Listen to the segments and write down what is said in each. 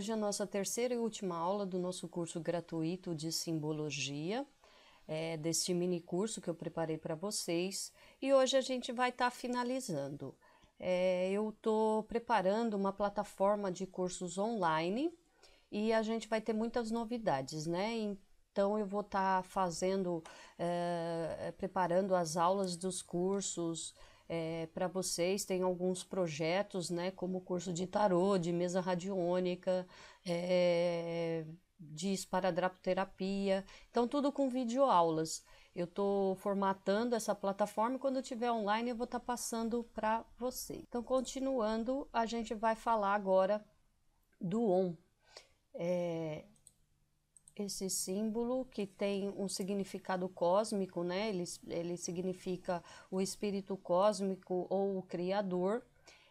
Hoje é a nossa terceira e última aula do nosso curso gratuito de simbologia, é, deste mini curso que eu preparei para vocês. E hoje a gente vai estar tá finalizando. É, eu estou preparando uma plataforma de cursos online e a gente vai ter muitas novidades, né? Então eu vou estar tá fazendo, é, preparando as aulas dos cursos, é, para vocês. Tem alguns projetos, né, como o curso de tarô, de mesa radiônica, é, de esparadrapoterapia. Então, tudo com videoaulas. Eu estou formatando essa plataforma e quando tiver online eu vou estar tá passando para você. Então, continuando, a gente vai falar agora do ON. É, esse símbolo que tem um significado cósmico, né? Ele, ele significa o espírito cósmico ou o criador.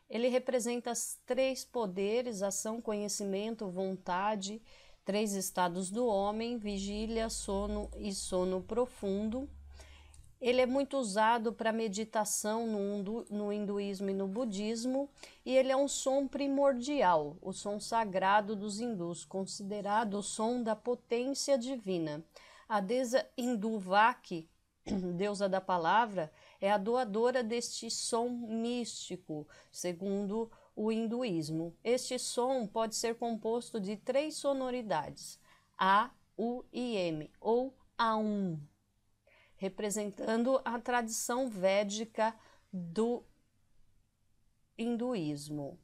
Ele representa os três poderes: ação, conhecimento, vontade, três estados do homem: vigília, sono e sono profundo. Ele é muito usado para meditação no, hinduísmo e no budismo, e ele é um som primordial, o som sagrado dos hindus, considerado o som da potência divina. A deusa Induvaki, deusa da palavra, é a doadora deste som místico, segundo o hinduísmo. Este som pode ser composto de três sonoridades: A, U e M, ou Aum representando a tradição védica do hinduísmo.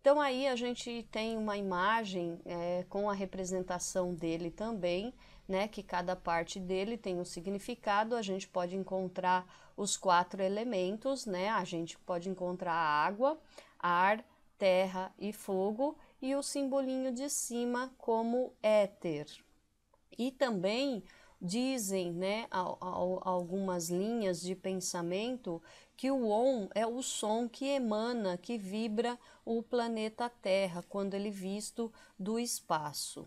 Então aí a gente tem uma imagem é, com a representação dele também, né? Que cada parte dele tem um significado. A gente pode encontrar os quatro elementos, né? A gente pode encontrar água, ar, terra e fogo e o simbolinho de cima como éter. E também dizem, né, algumas linhas de pensamento que o ON é o som que emana, que vibra o planeta Terra quando ele visto do espaço.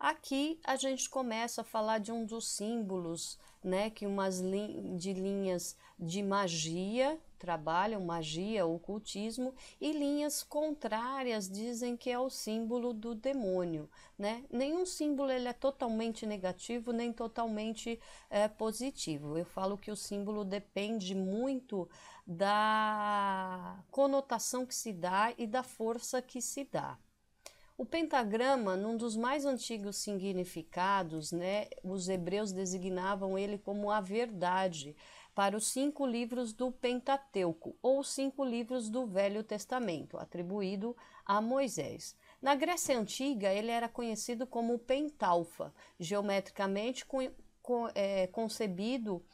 Aqui a gente começa a falar de um dos símbolos, né, que umas de linhas de magia trabalham magia, ocultismo e linhas contrárias dizem que é o símbolo do demônio, né? Nenhum símbolo ele é totalmente negativo nem totalmente é, positivo. Eu falo que o símbolo depende muito da conotação que se dá e da força que se dá. O pentagrama, num dos mais antigos significados, né, os hebreus designavam ele como a verdade para os cinco livros do Pentateuco, ou cinco livros do Velho Testamento, atribuído a Moisés. Na Grécia Antiga, ele era conhecido como pentalfa, geometricamente é, concebido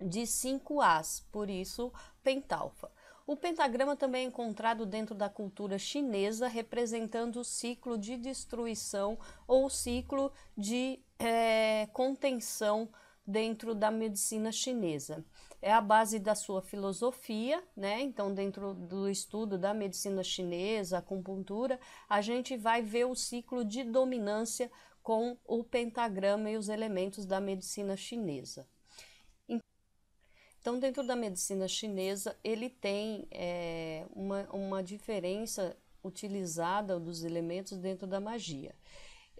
de cinco As, por isso pentalfa. O pentagrama também é encontrado dentro da cultura chinesa, representando o ciclo de destruição ou ciclo de é, contenção dentro da medicina chinesa. É a base da sua filosofia, né? Então, dentro do estudo da medicina chinesa, acupuntura, a gente vai ver o ciclo de dominância com o pentagrama e os elementos da medicina chinesa. Então, dentro da medicina chinesa, ele tem é, uma, uma diferença utilizada dos elementos dentro da magia.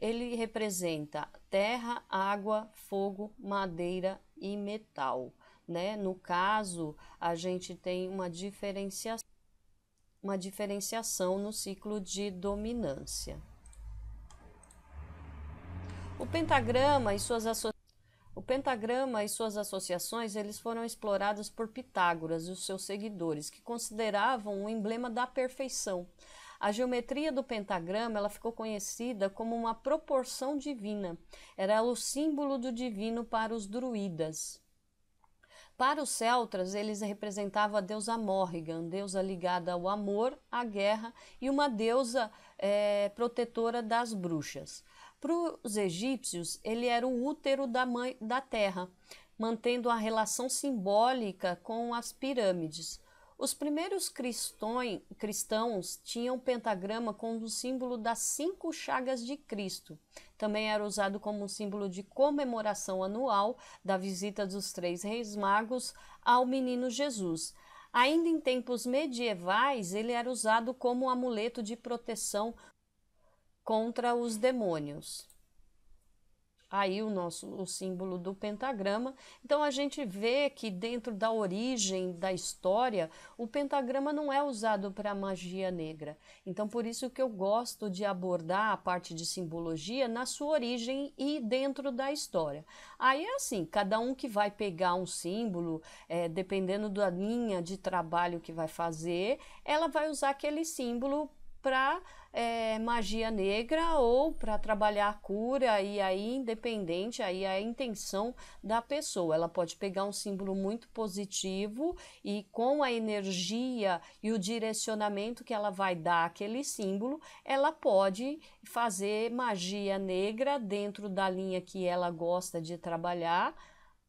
Ele representa terra, água, fogo, madeira e metal. Né? No caso, a gente tem uma diferenciação, uma diferenciação no ciclo de dominância. O pentagrama e suas associações pentagrama e suas associações eles foram explorados por Pitágoras e os seus seguidores, que consideravam o emblema da perfeição. A geometria do pentagrama ela ficou conhecida como uma proporção divina. Era o símbolo do divino para os druidas. Para os celtas, eles representavam a deusa Morrigan, deusa ligada ao amor, à guerra e uma deusa é, protetora das bruxas. Para os egípcios, ele era o útero da mãe da terra, mantendo a relação simbólica com as pirâmides. Os primeiros cristãos tinham o pentagrama como um símbolo das cinco chagas de Cristo. Também era usado como um símbolo de comemoração anual da visita dos três reis magos ao menino Jesus. Ainda em tempos medievais, ele era usado como amuleto de proteção contra os demônios aí o nosso o símbolo do pentagrama. Então a gente vê que dentro da origem da história, o pentagrama não é usado para magia negra. Então por isso que eu gosto de abordar a parte de simbologia na sua origem e dentro da história. Aí é assim, cada um que vai pegar um símbolo, é, dependendo da linha de trabalho que vai fazer, ela vai usar aquele símbolo para é, magia negra ou para trabalhar a cura e aí independente aí a intenção da pessoa. Ela pode pegar um símbolo muito positivo e com a energia e o direcionamento que ela vai dar àquele símbolo ela pode fazer magia negra dentro da linha que ela gosta de trabalhar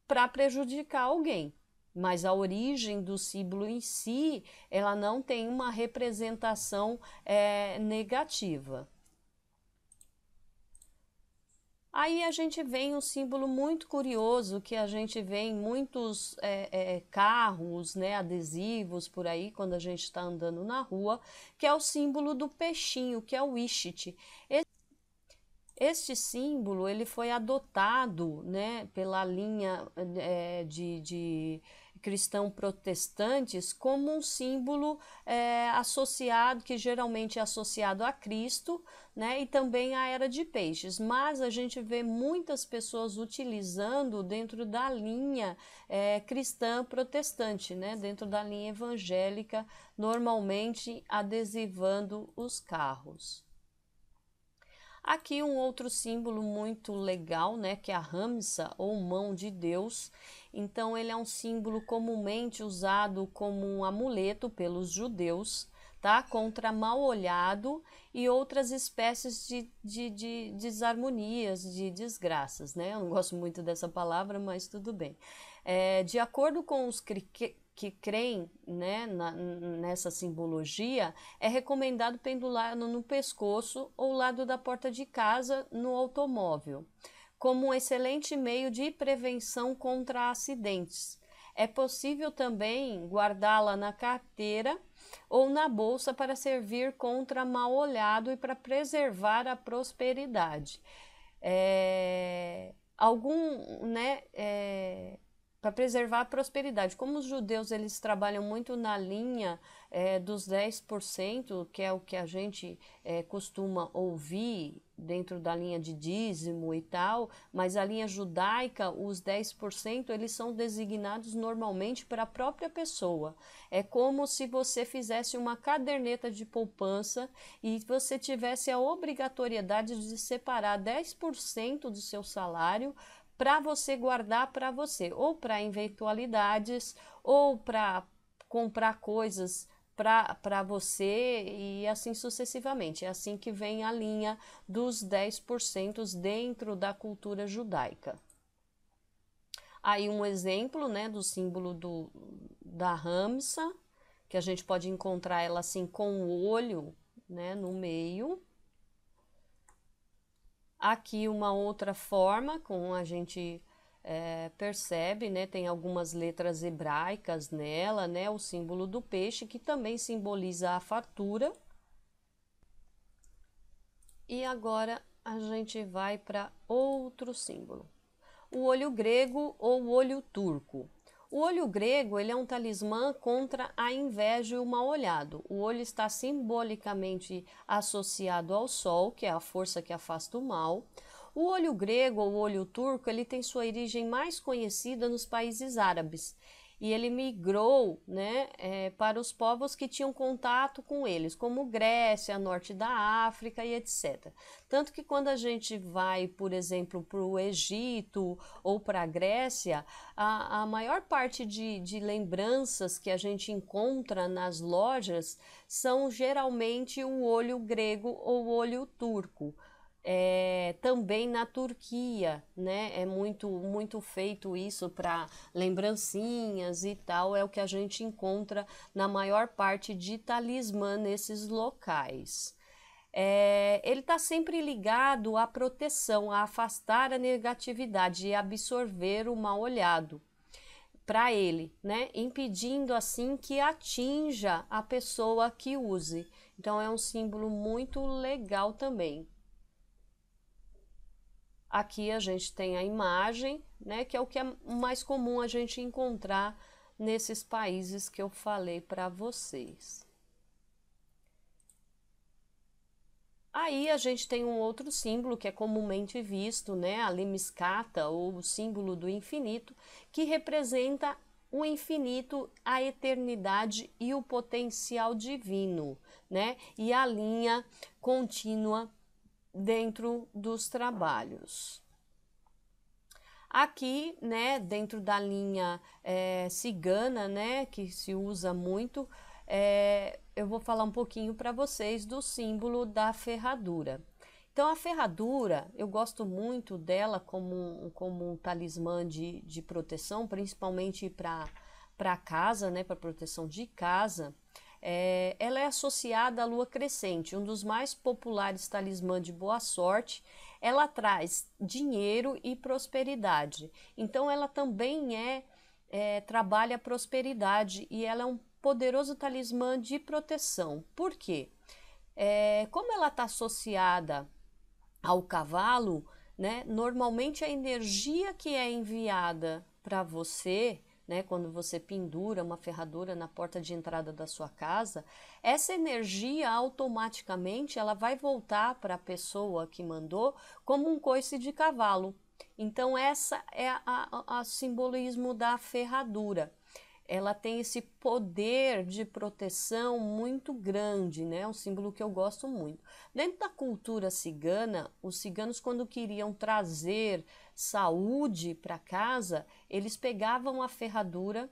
para prejudicar alguém mas a origem do símbolo em si, ela não tem uma representação é, negativa. Aí a gente vem um símbolo muito curioso que a gente vê em muitos é, é, carros, né, adesivos por aí, quando a gente está andando na rua, que é o símbolo do peixinho, que é o Ishit. Este símbolo ele foi adotado né, pela linha é, de, de cristão protestantes como um símbolo é, associado, que geralmente é associado a Cristo, né, e também à era de peixes. Mas a gente vê muitas pessoas utilizando dentro da linha é, cristã protestante, né, dentro da linha evangélica, normalmente adesivando os carros. Aqui um outro símbolo muito legal, né, que é a ramsa ou mão de Deus. Então ele é um símbolo comumente usado como um amuleto pelos judeus, tá? Contra mal olhado e outras espécies de, de, de desarmonias, de desgraças, né? Eu não gosto muito dessa palavra, mas tudo bem. É, de acordo com os que creem né, na, nessa simbologia, é recomendado pendular no, no pescoço ou lado da porta de casa no automóvel, como um excelente meio de prevenção contra acidentes. É possível também guardá-la na carteira ou na bolsa para servir contra mal olhado e para preservar a prosperidade. É, algum, né, é, para preservar a prosperidade. Como os judeus eles trabalham muito na linha é, dos 10%, que é o que a gente é, costuma ouvir dentro da linha de dízimo e tal, mas a linha judaica, os 10%, eles são designados normalmente para a própria pessoa. É como se você fizesse uma caderneta de poupança e você tivesse a obrigatoriedade de separar 10% do seu salário para você guardar para você, ou para eventualidades, ou para comprar coisas para você e assim sucessivamente. É assim que vem a linha dos 10% dentro da cultura judaica. Aí um exemplo né, do símbolo do, da Ramsa, que a gente pode encontrar ela assim com o olho né, no meio. Aqui uma outra forma, como a gente é, percebe, né, tem algumas letras hebraicas nela, né, o símbolo do peixe, que também simboliza a fartura. E agora a gente vai para outro símbolo. O olho grego ou o olho turco. O olho grego ele é um talismã contra a inveja e o mal olhado. O olho está simbolicamente associado ao sol, que é a força que afasta o mal. O olho grego ou olho turco ele tem sua origem mais conhecida nos países árabes e ele migrou né, é, para os povos que tinham contato com eles, como Grécia, norte da África e etc. Tanto que quando a gente vai, por exemplo, para o Egito ou para a Grécia, a, a maior parte de, de lembranças que a gente encontra nas lojas são geralmente o olho grego ou o olho turco é, também na Turquia, né? É muito, muito feito isso para lembrancinhas e tal, é o que a gente encontra na maior parte de talismã nesses locais. É, ele está sempre ligado à proteção, a afastar a negatividade e absorver o mal olhado. para ele, né? Impedindo assim que atinja a pessoa que use. Então é um símbolo muito legal também. Aqui a gente tem a imagem, né, que é o que é mais comum a gente encontrar nesses países que eu falei para vocês. Aí a gente tem um outro símbolo que é comumente visto, né, a lemniscata ou o símbolo do infinito, que representa o infinito, a eternidade e o potencial divino, né? E a linha contínua dentro dos trabalhos. Aqui, né, dentro da linha é, cigana, né, que se usa muito, é, eu vou falar um pouquinho para vocês do símbolo da ferradura. Então, a ferradura, eu gosto muito dela como, como um talismã de, de proteção, principalmente para casa, né, para proteção de casa. É, ela é associada à lua crescente, um dos mais populares talismãs de boa sorte. Ela traz dinheiro e prosperidade. Então, ela também é, é trabalha a prosperidade e ela é um poderoso talismã de proteção. Por quê? É, como ela está associada ao cavalo, né, normalmente a energia que é enviada para você, né, quando você pendura uma ferradura na porta de entrada da sua casa, essa energia automaticamente ela vai voltar para a pessoa que mandou como um coice de cavalo. Então essa é o simbolismo da ferradura ela tem esse poder de proteção muito grande, né? Um símbolo que eu gosto muito. Dentro da cultura cigana, os ciganos quando queriam trazer saúde para casa, eles pegavam a ferradura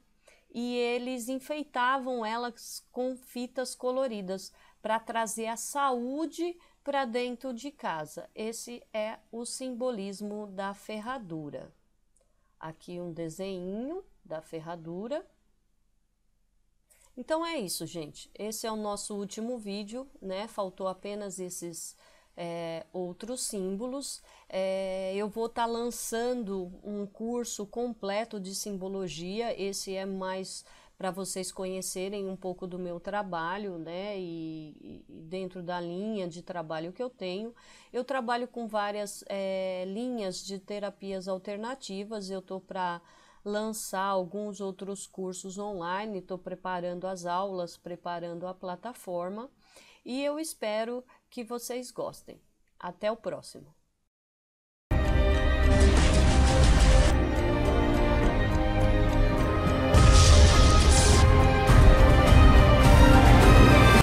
e eles enfeitavam elas com fitas coloridas para trazer a saúde para dentro de casa. Esse é o simbolismo da ferradura. Aqui um desenho da ferradura então é isso, gente. Esse é o nosso último vídeo, né? Faltou apenas esses é, outros símbolos. É, eu vou estar tá lançando um curso completo de simbologia. Esse é mais para vocês conhecerem um pouco do meu trabalho, né? E, e, dentro da linha de trabalho que eu tenho, eu trabalho com várias é, linhas de terapias alternativas. Eu tô para lançar alguns outros cursos online, estou preparando as aulas, preparando a plataforma e eu espero que vocês gostem. Até o próximo!